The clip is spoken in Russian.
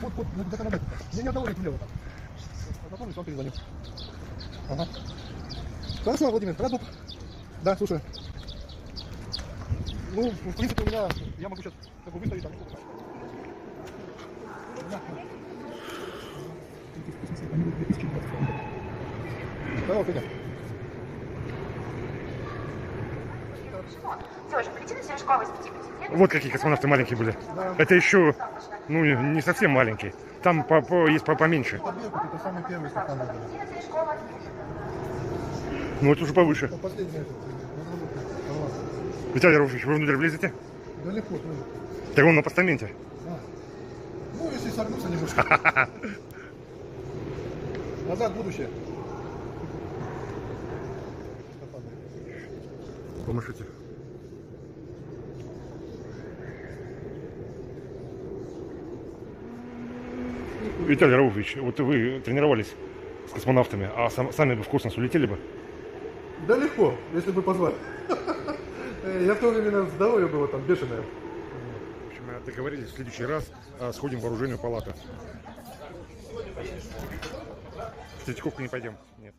Вот, вот, вот, законодательно. Я ни одного не отменял. Запомнишь, он перезвоню. Ага. Хорошо, Владимир, продукт. Да, слушаю. Ну, в принципе, у меня, я могу сейчас как бы выставить там. Да, Федя. Вот какие космонавты маленькие были. Да. Это еще, ну, не совсем маленькие. Там по, по- есть по- поменьше. Ну, это уже повыше. Разработка. Пожалуйста. Виталий Руфович, вы внутрь влезете? Да легко тоже. Так он на постаменте. Да. Ну, если согнуться немножко. Назад будущее. Помашите. Виталий Рауфович, вот вы тренировались с космонавтами, а сам- сами бы в космос улетели бы? Да легко, если бы позвали. Я в то время здоровье было там бешеное. В общем, мы договорились, в следующий раз а, сходим в оружейную палату. В Третьяковку не пойдем. Нет.